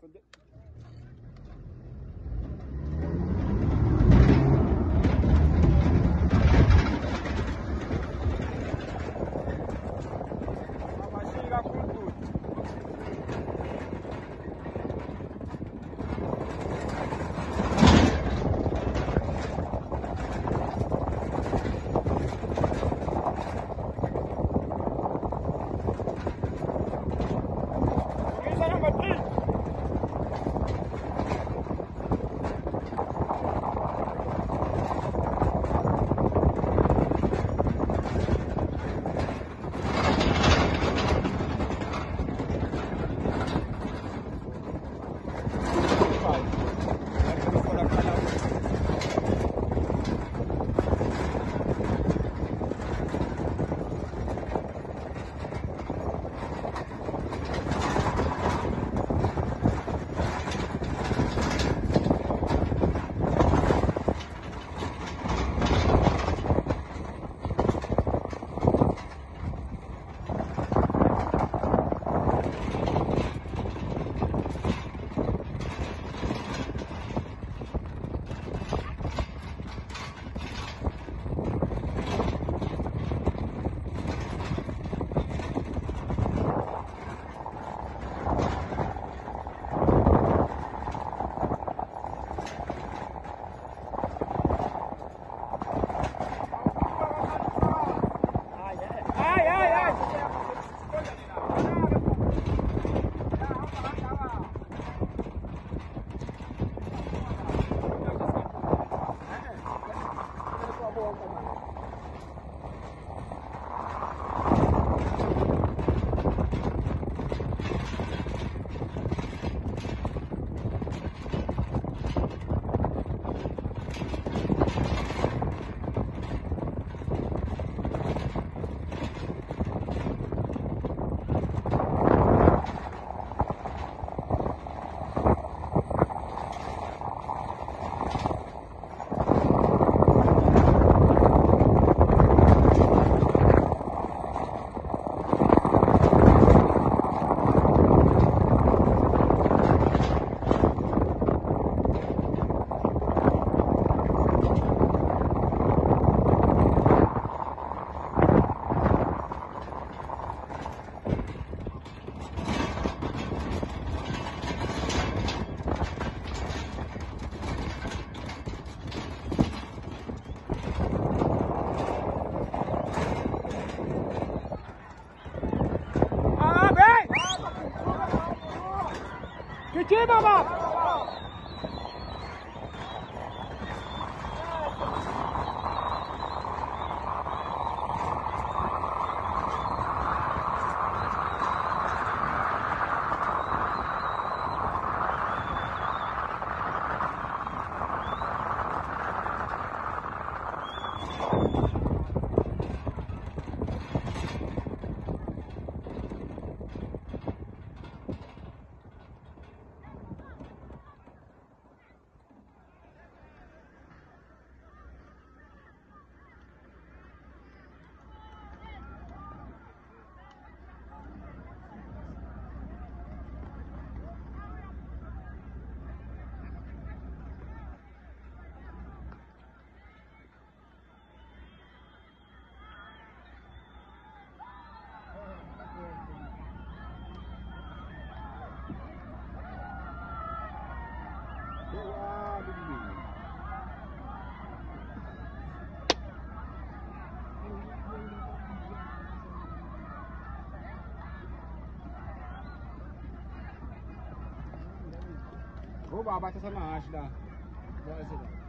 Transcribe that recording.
con de- 你接爸爸 Ko baba ta sama shi da. Ba da.